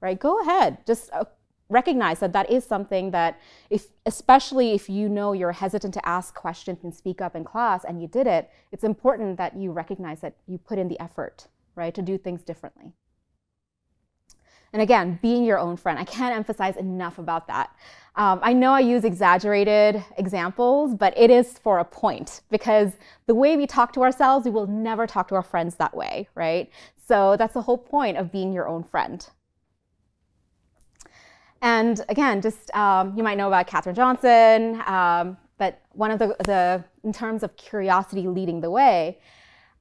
right? Go ahead, just uh, recognize that that is something that if especially if you know you're hesitant to ask questions and speak up in class and you did it it's important that you recognize that you put in the effort right to do things differently and again being your own friend i can't emphasize enough about that. Um, i know i use exaggerated examples but it is for a point because the way we talk to ourselves we will never talk to our friends that way right? So that's the whole point of being your own friend. And again, just um, you might know about Katherine Johnson, um, but one of the, the, in terms of curiosity leading the way,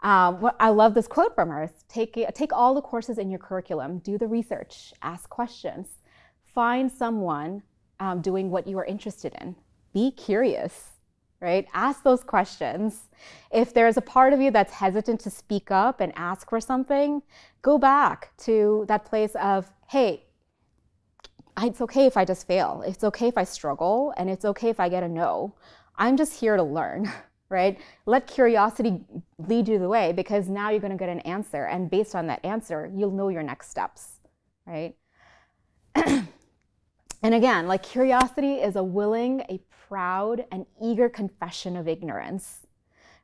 um, I love this quote from her. Take, take all the courses in your curriculum, do the research, ask questions, find someone um, doing what you are interested in. Be curious, right? Ask those questions. If there's a part of you that's hesitant to speak up and ask for something, go back to that place of, hey, it's okay if I just fail. It's okay if I struggle, and it's okay if I get a no. I'm just here to learn, right? Let curiosity lead you the way because now you're going to get an answer. And based on that answer, you'll know your next steps. right? and again, like curiosity is a willing, a proud, and eager confession of ignorance.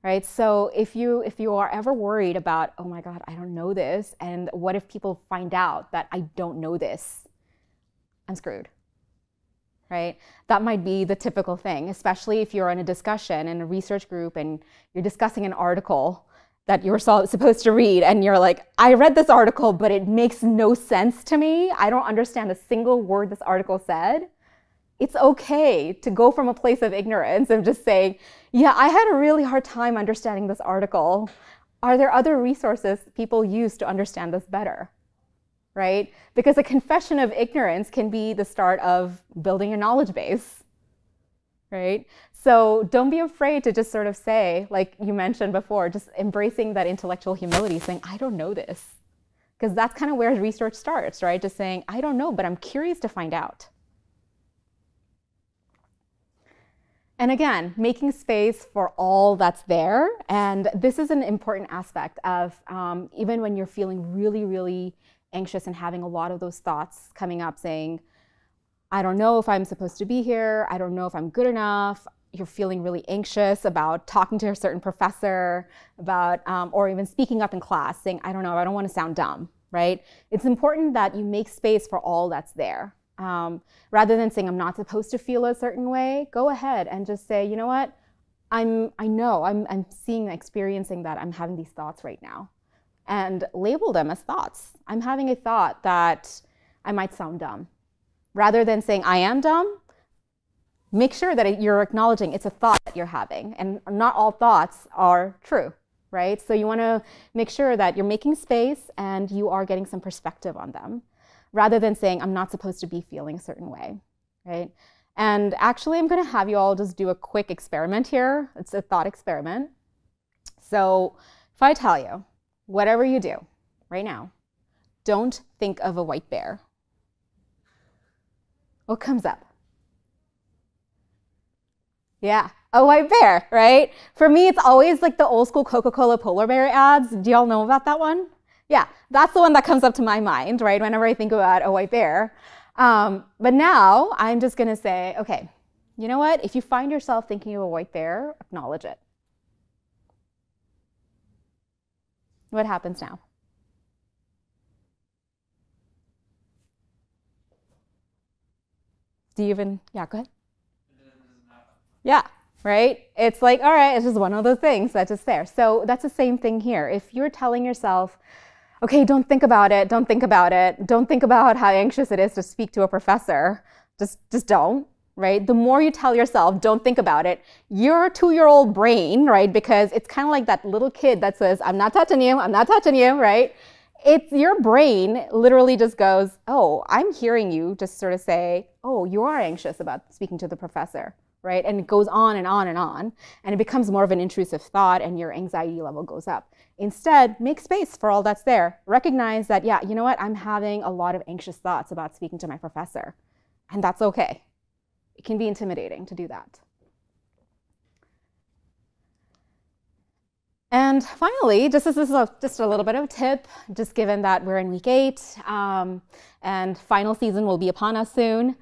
Right? So if you if you are ever worried about, oh my god, I don't know this, and what if people find out that I don't know this? I'm screwed. Right? That might be the typical thing, especially if you're in a discussion in a research group and you're discussing an article that you're supposed to read and you're like i read this article but it makes no sense to me. I don't understand a single word this article said. It's okay to go from a place of ignorance and just saying yeah i had a really hard time understanding this article. Are there other resources people use to understand this better right because a confession of ignorance can be the start of building a knowledge base right so don't be afraid to just sort of say, like you mentioned before, just embracing that intellectual humility, saying, I don't know this. Because that's kind of where research starts, right? Just saying, I don't know, but I'm curious to find out. And again, making space for all that's there. And this is an important aspect of um, even when you're feeling really, really anxious and having a lot of those thoughts coming up saying, I don't know if I'm supposed to be here. I don't know if I'm good enough you're feeling really anxious about talking to a certain professor, about, um, or even speaking up in class, saying, I don't know, I don't want to sound dumb, right? It's important that you make space for all that's there. Um, rather than saying, I'm not supposed to feel a certain way, go ahead and just say, you know what? I'm, I know, I'm, I'm seeing, experiencing that I'm having these thoughts right now. And label them as thoughts. I'm having a thought that I might sound dumb. Rather than saying, I am dumb, make sure that you're acknowledging it's a thought that you're having and not all thoughts are true right so you want to make sure that you're making space and you are getting some perspective on them rather than saying i'm not supposed to be feeling a certain way right and actually i'm going to have you all just do a quick experiment here it's a thought experiment so if i tell you whatever you do right now don't think of a white bear what comes up yeah, a white bear, right? For me, it's always like the old school Coca Cola polar bear ads. Do y'all know about that one? Yeah, that's the one that comes up to my mind, right? Whenever I think about a white bear. Um, but now I'm just gonna say, okay, you know what? If you find yourself thinking of a white bear, acknowledge it. What happens now? Do you even, yeah, go ahead. Yeah, right? It's like, all right, it's just one of those things that's just there. So that's the same thing here. If you're telling yourself, okay, don't think about it, don't think about it, don't think about how anxious it is to speak to a professor, just, just don't, right? The more you tell yourself, don't think about it, your two year old brain, right? Because it's kind of like that little kid that says, I'm not touching you, I'm not touching you, right? It's your brain literally just goes, oh, I'm hearing you just sort of say, oh, you are anxious about speaking to the professor right? And it goes on and on and on, and it becomes more of an intrusive thought, and your anxiety level goes up. Instead, make space for all that's there. Recognize that, yeah, you know what? I'm having a lot of anxious thoughts about speaking to my professor, and that's okay. It can be intimidating to do that. And finally, just as this is a, just a little bit of a tip, just given that we're in week eight um, and final season will be upon us soon,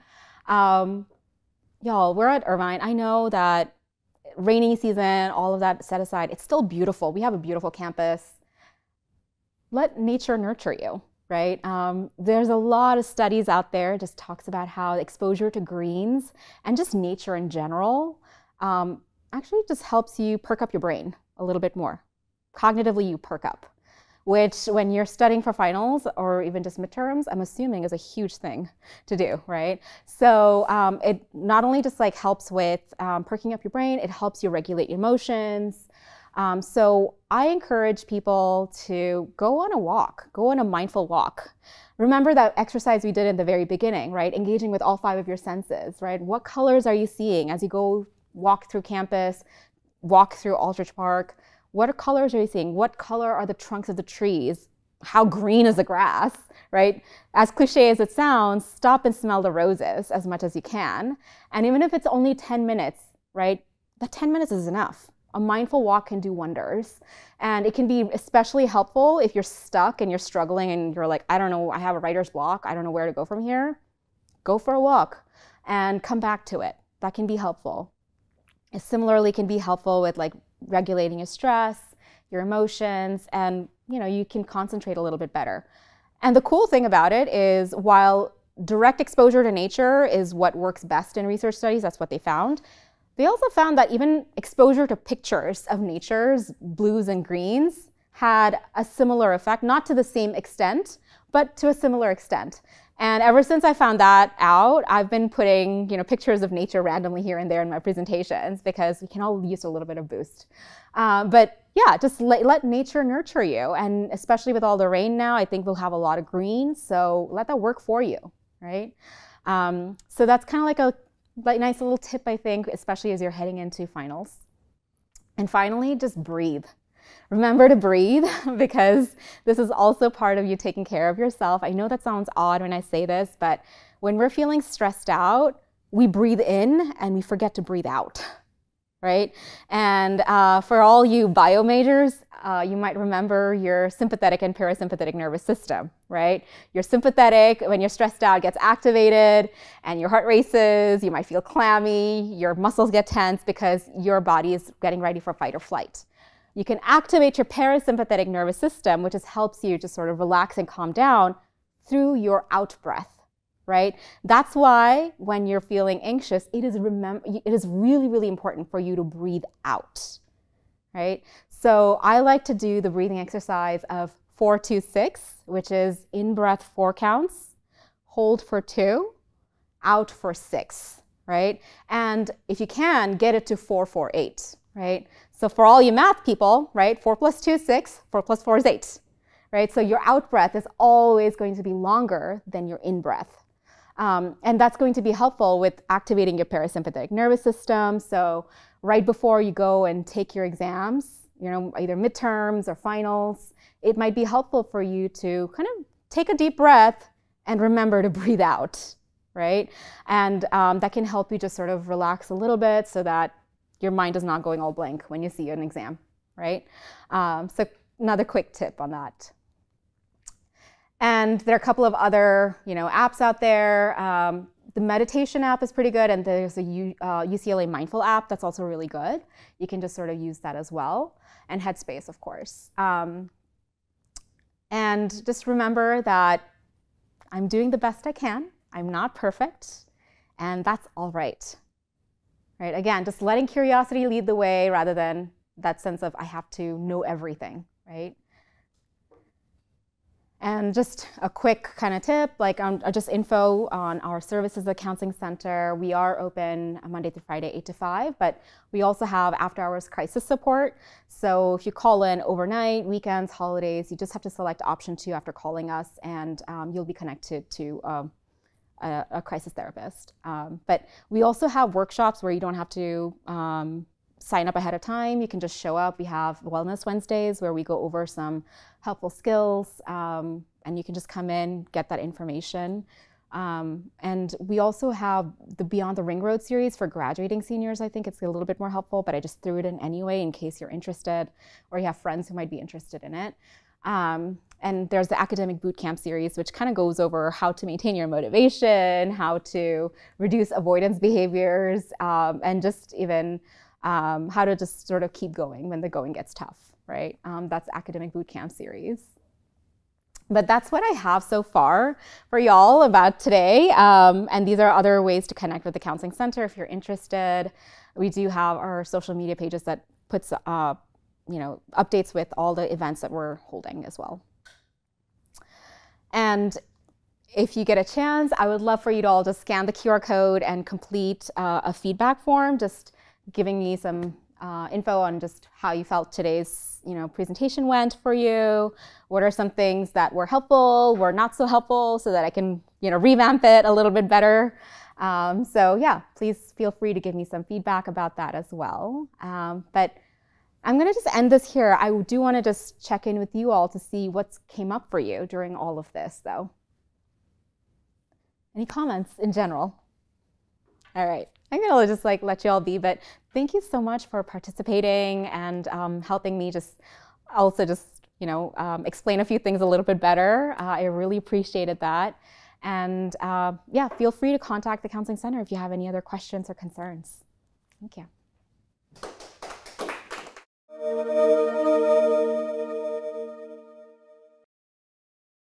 um, y'all, we're at Irvine. I know that rainy season, all of that set aside, it's still beautiful. We have a beautiful campus. Let nature nurture you, right? Um, there's a lot of studies out there just talks about how exposure to greens and just nature in general um, actually just helps you perk up your brain a little bit more. Cognitively, you perk up which when you're studying for finals or even just midterms, I'm assuming is a huge thing to do, right? So um, it not only just like helps with um, perking up your brain, it helps you regulate your emotions. Um, so I encourage people to go on a walk, go on a mindful walk. Remember that exercise we did in the very beginning, right? Engaging with all five of your senses, right? What colors are you seeing as you go walk through campus, walk through Aldrich Park? What colors are you seeing? What color are the trunks of the trees? How green is the grass, right? As cliche as it sounds, stop and smell the roses as much as you can. And even if it's only 10 minutes, right? That 10 minutes is enough. A mindful walk can do wonders. And it can be especially helpful if you're stuck and you're struggling and you're like, I don't know, I have a writer's block, I don't know where to go from here. Go for a walk and come back to it. That can be helpful. It similarly can be helpful with like regulating your stress, your emotions, and you know, you can concentrate a little bit better. And the cool thing about it is while direct exposure to nature is what works best in research studies, that's what they found. They also found that even exposure to pictures of nature's blues and greens had a similar effect, not to the same extent, but to a similar extent. And ever since I found that out, I've been putting you know, pictures of nature randomly here and there in my presentations because we can all use a little bit of boost. Uh, but yeah, just let, let nature nurture you. And especially with all the rain now, I think we'll have a lot of green. So let that work for you, right? Um, so that's kind of like a like nice little tip, I think, especially as you're heading into finals. And finally, just breathe. Remember to breathe because this is also part of you taking care of yourself. I know that sounds odd when I say this, but when we're feeling stressed out, we breathe in and we forget to breathe out, right? And uh, for all you bio majors, uh, you might remember your sympathetic and parasympathetic nervous system, right? Your sympathetic, when you're stressed out, gets activated and your heart races, you might feel clammy, your muscles get tense because your body is getting ready for fight or flight. You can activate your parasympathetic nervous system, which just helps you to sort of relax and calm down through your out breath, right? That's why when you're feeling anxious, it is, remem- it is really, really important for you to breathe out, right? So I like to do the breathing exercise of four, two, six, which is in breath four counts, hold for two, out for six, right? And if you can, get it to four, four, eight, right? So for all you math people, right, four plus two is six, four plus four is eight, right? So your out breath is always going to be longer than your in breath. Um, and that's going to be helpful with activating your parasympathetic nervous system. So right before you go and take your exams, you know, either midterms or finals, it might be helpful for you to kind of take a deep breath and remember to breathe out, right? And um, that can help you just sort of relax a little bit so that your mind is not going all blank when you see an exam, right? Um, so another quick tip on that. And there are a couple of other, you know, apps out there. Um, the meditation app is pretty good, and there's a U, uh, UCLA Mindful app that's also really good. You can just sort of use that as well and headspace, of course. Um, and just remember that I'm doing the best I can. I'm not perfect, and that's all right. Right? Again, just letting curiosity lead the way rather than that sense of I have to know everything, right? And just a quick kind of tip, like um, just info on our services at Counseling Center. We are open Monday through Friday, 8 to 5, but we also have after hours crisis support. So if you call in overnight, weekends, holidays, you just have to select option two after calling us, and um, you'll be connected to um, a, a, crisis therapist. Um, but we also have workshops where you don't have to um, sign up ahead of time. You can just show up. We have Wellness Wednesdays where we go over some helpful skills, um, and you can just come in, get that information. Um, and we also have the Beyond the Ring Road series for graduating seniors. I think it's a little bit more helpful, but I just threw it in anyway in case you're interested or you have friends who might be interested in it. Um, and there's the academic boot camp series, which kind of goes over how to maintain your motivation, how to reduce avoidance behaviors, um, and just even um, how to just sort of keep going when the going gets tough, right? Um, that's academic bootcamp series. But that's what I have so far for y'all about today. Um, and these are other ways to connect with the Counseling Center if you're interested. We do have our social media pages that puts uh, you know, updates with all the events that we're holding as well. And if you get a chance, I would love for you to all just scan the QR code and complete uh, a feedback form. Just giving me some uh, info on just how you felt today's you know, presentation went for you. What are some things that were helpful, were not so helpful, so that I can you know, revamp it a little bit better. Um, so yeah, please feel free to give me some feedback about that as well. Um, but I'm going to just end this here. I do want to just check in with you all to see what's came up for you during all of this, though. Any comments in general? All right. I'm gonna just like let you all be, but thank you so much for participating and um, helping me just also just you know um, explain a few things a little bit better. Uh, I really appreciated that, and uh, yeah, feel free to contact the counseling center if you have any other questions or concerns. Thank you.